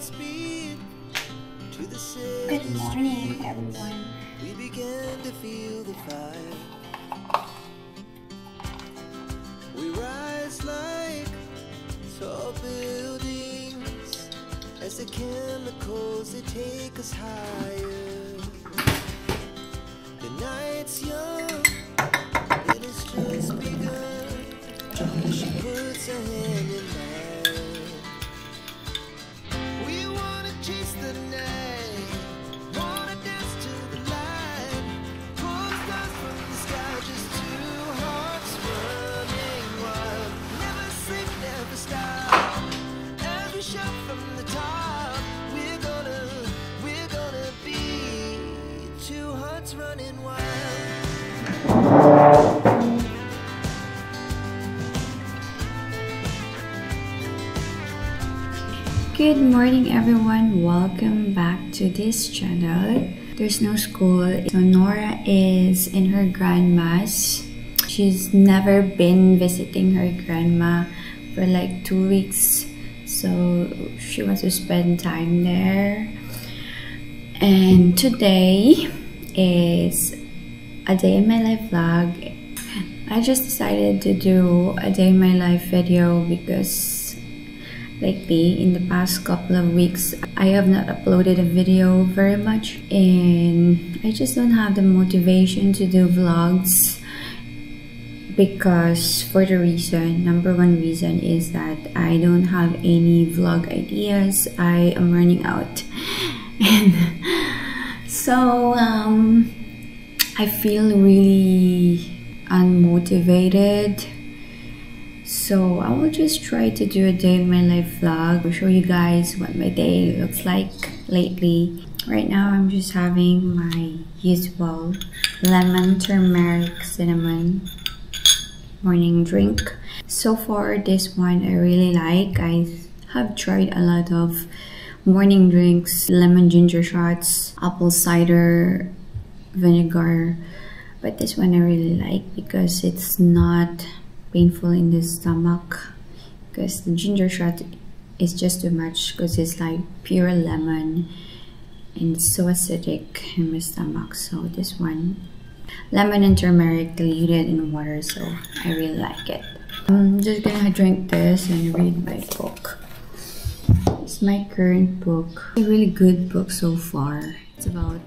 Godspeed to the Good city morning, everyone. We began to feel the fire. We rise like tall buildings as the chemicals they take us higher. The night's young, two hearts running wild. Good morning, everyone. Welcome back to this channel. There's no school, so Nora is in her grandma's. She's never been visiting her grandma for like two weeks, so she wants to spend time there. And today is a day in my life vlog. I just decided to do a day in my life video because lately in the past couple of weeks i have not uploaded a video very much. And i just don't have the motivation to do vlogs because for the reason number one reason is that i don't have any vlog ideas. I am running out. And so um i feel really unmotivated so I will just try to do a day in my life vlog. I'll show you guys what my day looks like lately. Right now I'm just having my usual lemon turmeric cinnamon morning drink. So far this one I really like. I have tried a lot of morning drinks, lemon ginger shots, apple cider vinegar. But this one I really like because it's not painful in the stomach. Because the ginger shot is just too much because it's like pure lemon and it's so acidic in my stomach. So this one lemon and turmeric diluted in water so I really like it. I'm just gonna drink this and read my book my current book. A really good book so far. It's about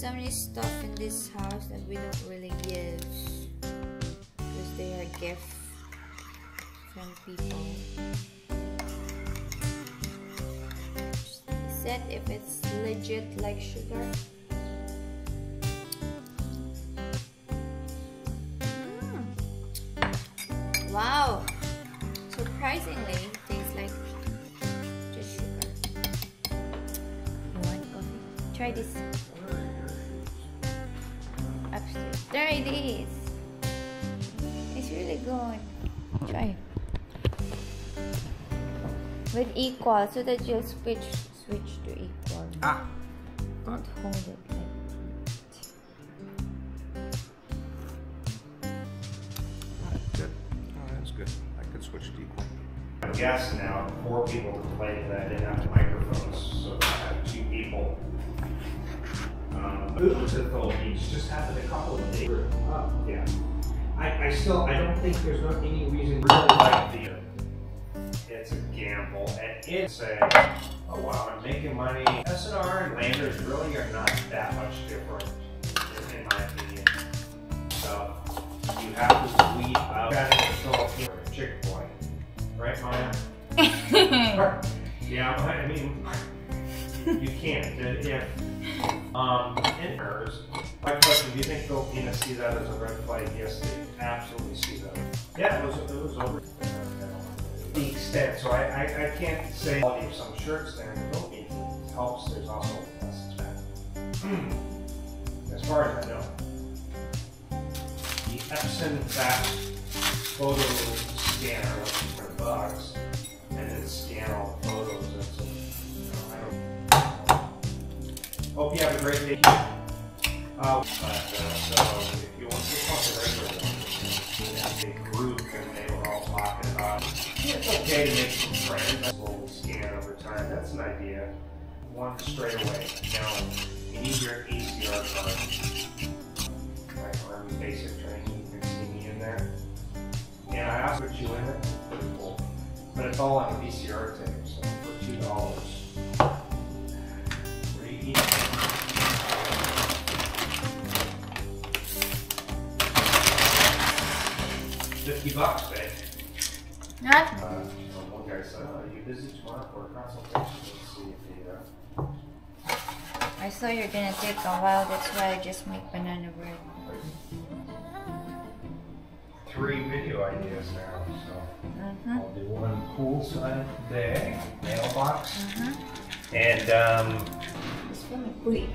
so many stuff in this house that we don't really use because they are gifts from people. Set if it's legit like sugar. Mm. Wow! Surprisingly, tastes like just sugar. You want coffee? Try this. Upstairs. There it is. It's really good. Try. With equal so that you'll switch switch to equal. Ah. Don't hold it like Good. Oh, that's good. I could switch to equal. I'm guessing now, four people to play that I didn't have microphones, so I have two people. Um, moved to the Philippines, just happened a couple of days. Uh, yeah. I, I still, I don't think there's not any reason really like the, it's a gamble, and it's say, oh wow, I'm making money. SNR and landers really are not that much different, in, my opinion. So you have to weed out that in the chick boy, right, Maya? yeah, I mean, you can't. If um, errors, my question: Do you think Filipinos see that as a red flag? Yes, they absolutely see that. Yeah, it was it was over the extent. So I, I, I can't say quality of some shirts there in the Philippines helps. There's also less expense. As far as I know, the Epson Fast Photo Scanner, which is for bucks, great day. Uh, but, uh, so if you want to regular one, yeah, big group and they all it's okay to make some friends. We'll scan over time. That's an idea. One straight away. Now you need your ACR card. Like Army basic training, you can see me in there. And I also put you in it. Pretty cool. But it's all on a VCR tape, so for two dollars. Pretty easy. Fifty bucks, babe. Not Uh, one guy said, oh, are you busy tomorrow for a consultation? Let's see if he, uh, I saw you're gonna take a while, that's why I just make banana bread. three video ideas now, so Mm-hmm. I'll do one poolside day, mailbox, Mm-hmm. and, um, It's feeling pretty.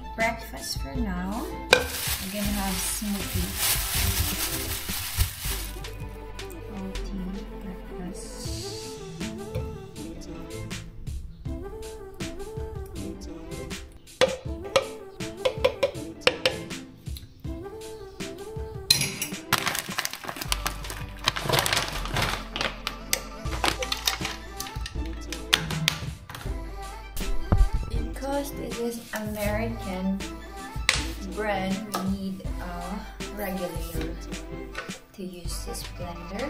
Make breakfast for now. I'm gonna have smoothie. Protein American brand, we need a regulator to use this blender.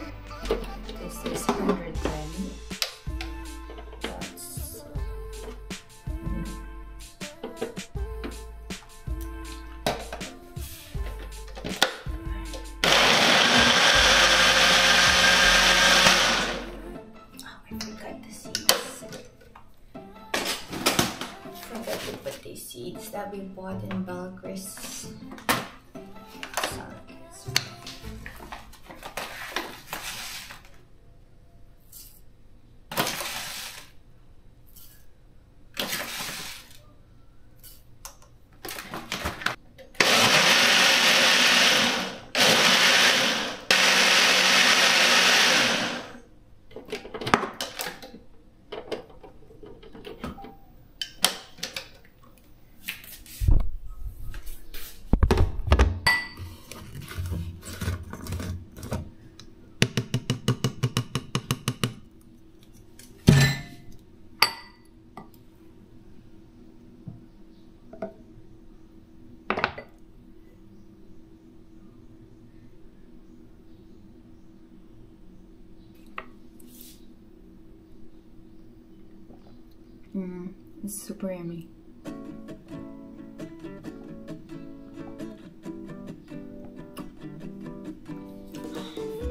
It's super yummy.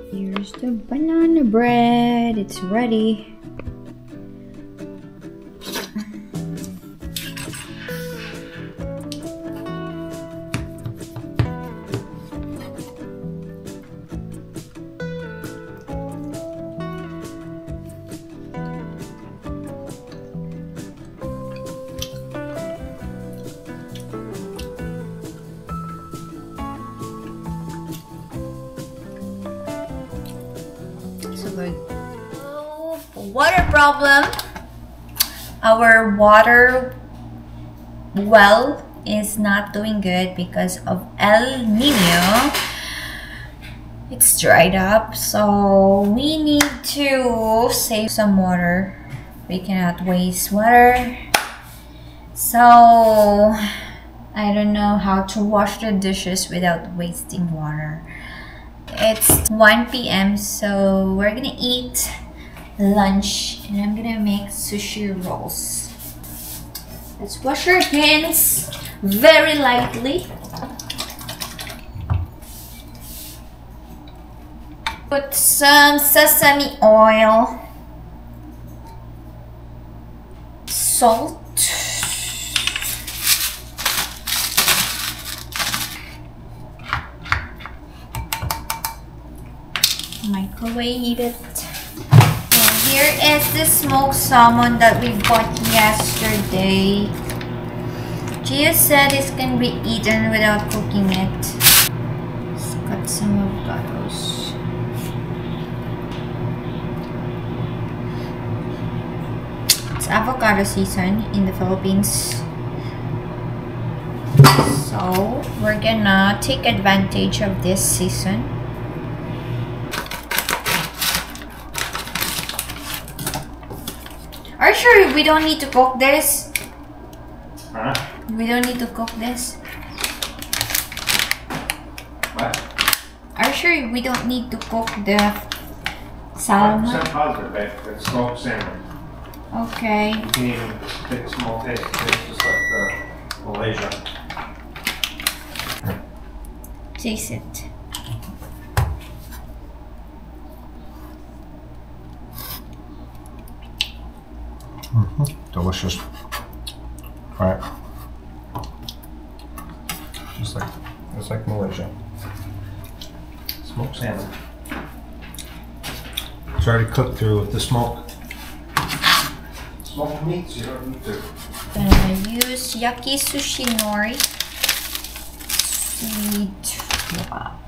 Here's the banana bread. It's ready. Water problem. Our water well is not doing good because of El Nino. It's dried up, so we need to save some water. We cannot waste water. So I don't know how to wash the dishes without wasting water. It's 1 p.m. so we're gonna eat lunch and I'm gonna make sushi rolls. Let's wash our hands very lightly. Put some sesame oil, salt, microwave it. Here is the smoked salmon that we bought yesterday. Gia said it can be eaten without cooking it. It's got some avocados. It's avocado season in the Philippines. So we're gonna take advantage of this season. Are you sure we don't need to cook this? Huh? We don't need to cook this. What? Are you sure we don't need to cook the 100% salmon? positive, babe. It's smoked salmon. Okay. You can even take a small taste. It's just like the Malaysia. Taste it. Delicious. Try it. Just like, just like Malaysia. Smoked salmon. It's already cooked through with the smoke. Smoked meats, you don't need to. Gonna use Yaki Sushi Nori. Sweet. Wow.